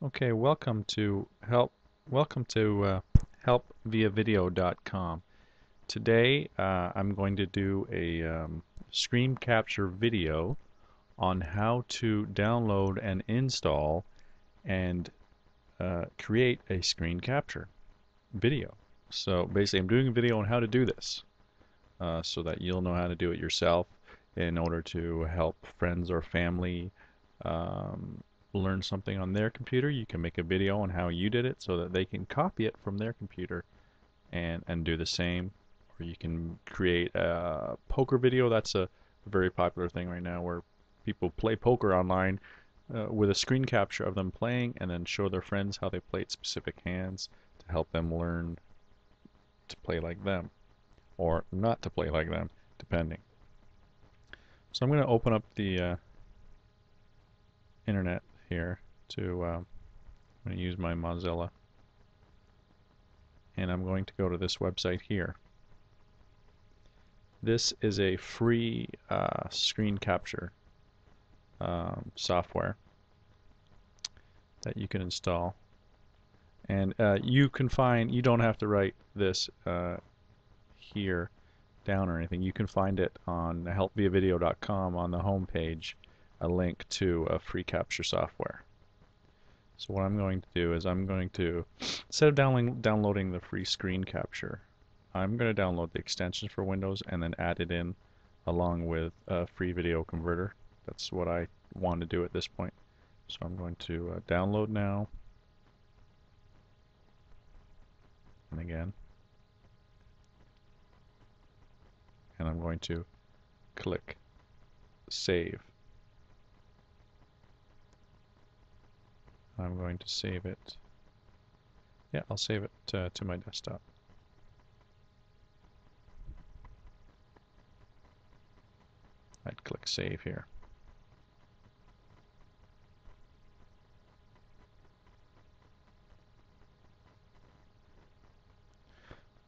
Okay, welcome to help. Welcome to uh, helpviavideo.com. Today, uh, I'm going to do a um, screen capture video on how to download and install and uh, create a screen capture video. So basically, I'm doing a video on how to do this, uh, so that you'll know how to do it yourself in order to help friends or family. Um, learn something on their computer, you can make a video on how you did it so that they can copy it from their computer and, and do the same. Or you can create a poker video. That's a very popular thing right now where people play poker online uh, with a screen capture of them playing and then show their friends how they played specific hands to help them learn to play like them or not to play like them, depending. So I'm going to open up the uh, internet here to, um, I'm going to use my Mozilla. And I'm going to go to this website here. This is a free uh, screen capture um, software that you can install. And uh, you can find, you don't have to write this uh, here down or anything. You can find it on helpviavideo.com on the home page a link to a free capture software. So what I'm going to do is I'm going to, instead of downloading, downloading the free screen capture, I'm going to download the extensions for Windows and then add it in along with a free video converter. That's what I want to do at this point. So I'm going to uh, download now. And again. And I'm going to click save. I'm going to save it. Yeah, I'll save it uh, to my desktop. I'd click save here.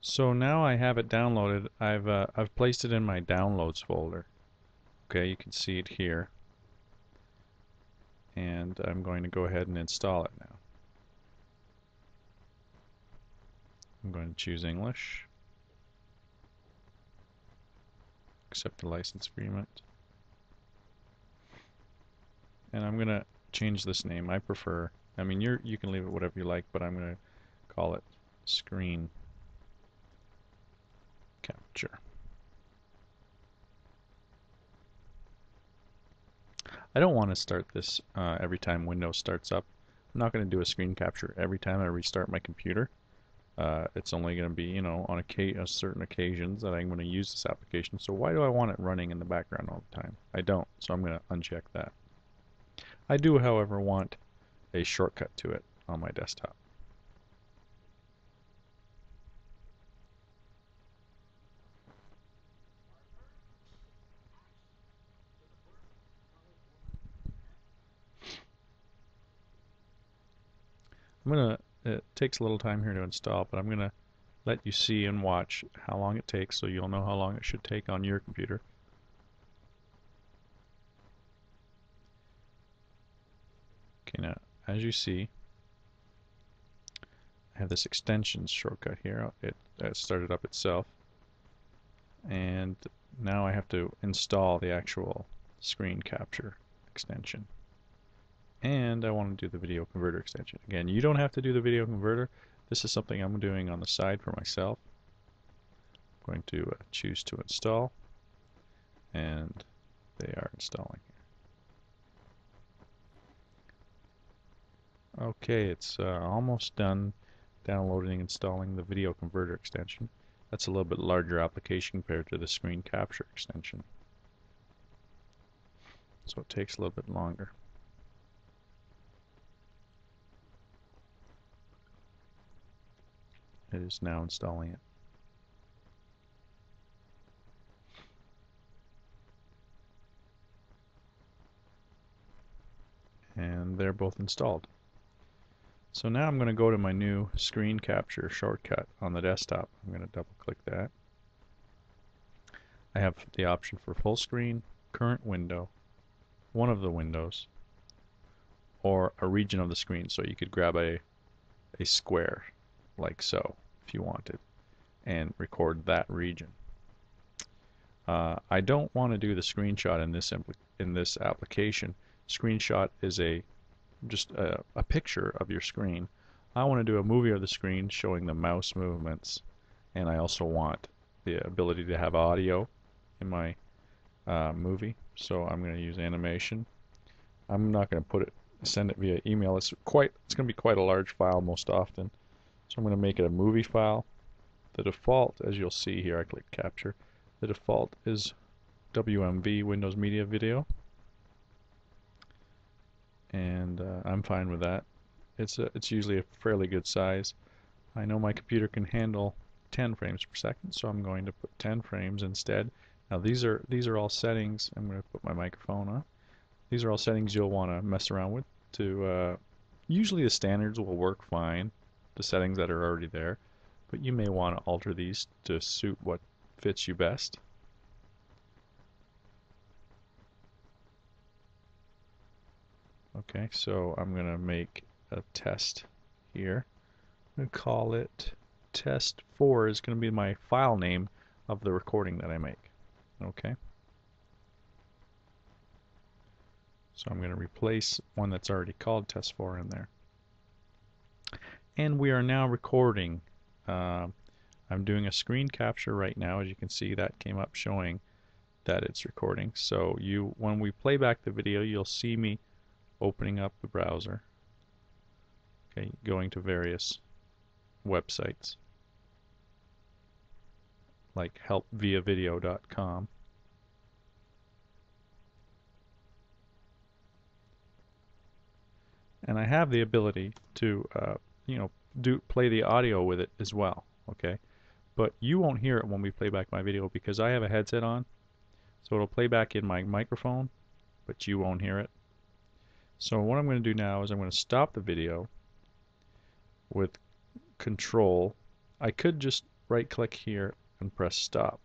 So now I have it downloaded. I've uh, I've placed it in my downloads folder. Okay, you can see it here and I'm going to go ahead and install it now. I'm going to choose English, accept the license agreement, and I'm going to change this name. I prefer, I mean, you you can leave it whatever you like, but I'm going to call it Screen Capture. I don't want to start this uh, every time Windows starts up. I'm not going to do a screen capture every time I restart my computer. Uh, it's only going to be, you know, on a, certain occasions that I'm going to use this application. So why do I want it running in the background all the time? I don't, so I'm going to uncheck that. I do, however, want a shortcut to it on my desktop. I'm gonna it takes a little time here to install but I'm gonna let you see and watch how long it takes so you'll know how long it should take on your computer. Okay now as you see I have this extensions shortcut here. It, it started up itself. And now I have to install the actual screen capture extension and I want to do the video converter extension. Again, you don't have to do the video converter. This is something I'm doing on the side for myself. I'm going to uh, choose to install and they are installing. Okay, it's uh, almost done downloading and installing the video converter extension. That's a little bit larger application compared to the screen capture extension. So it takes a little bit longer. It is now installing it. And they're both installed. So now I'm going to go to my new screen capture shortcut on the desktop. I'm going to double click that. I have the option for full screen, current window, one of the windows, or a region of the screen. So you could grab a, a square like so you wanted and record that region. Uh, I don't want to do the screenshot in this in this application. Screenshot is a just a, a picture of your screen. I want to do a movie of the screen showing the mouse movements and I also want the ability to have audio in my uh, movie so I'm going to use animation I'm not going to put it send it via email it's quite it's going to be quite a large file most often so I'm going to make it a movie file. The default as you'll see here I click capture. The default is WMV Windows Media Video. And uh, I'm fine with that. It's a, it's usually a fairly good size. I know my computer can handle 10 frames per second so I'm going to put 10 frames instead. Now these are these are all settings. I'm going to put my microphone on. These are all settings you'll want to mess around with to uh, usually the standards will work fine the settings that are already there but you may want to alter these to suit what fits you best okay so I'm gonna make a test here I'm gonna call it test 4 is going to be my file name of the recording that I make. Okay. So I'm going to replace one that's already called test 4 in there. And we are now recording. Uh, I'm doing a screen capture right now. As you can see, that came up showing that it's recording. So you, when we play back the video, you'll see me opening up the browser. Okay, going to various websites like helpviavideo.com. And I have the ability to, uh, you know, do play the audio with it as well. Okay, but you won't hear it when we play back my video because I have a headset on, so it'll play back in my microphone, but you won't hear it. So what I'm going to do now is I'm going to stop the video with control. I could just right click here and press stop.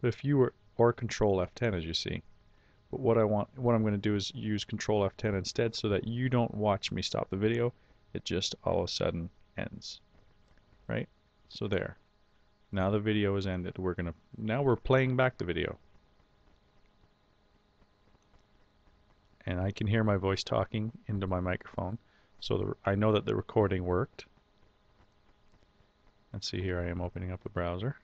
But if you were or control F10 as you see. But what I want what I'm going to do is use control F10 instead so that you don't watch me stop the video. It just all of a sudden ends. Right? So there. Now the video is ended. We're to now we're playing back the video. And I can hear my voice talking into my microphone. So the, I know that the recording worked. Let's see here, I am opening up the browser.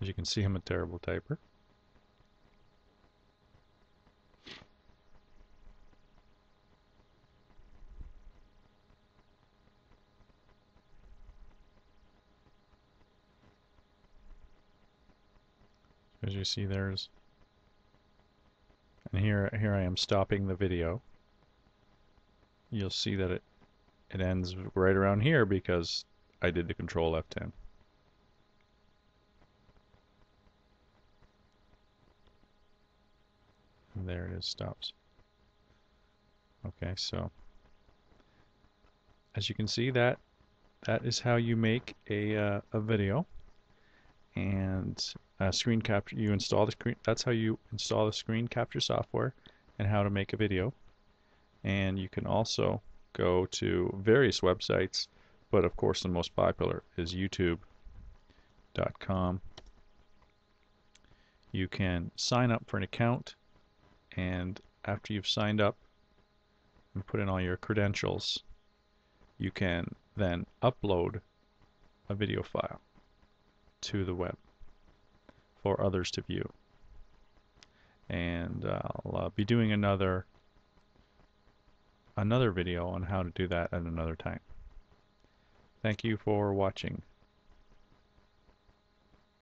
As you can see, I'm a terrible typer. as you see there's and here here I am stopping the video you'll see that it it ends right around here because I did the control F10 there it is stops okay so as you can see that that is how you make a, uh, a video. And uh, screen capture you install the screen that's how you install the screen capture software and how to make a video. And you can also go to various websites but of course the most popular is youtube.com you can sign up for an account and after you've signed up and put in all your credentials you can then upload a video file to the web for others to view. And I'll uh, be doing another another video on how to do that at another time. Thank you for watching.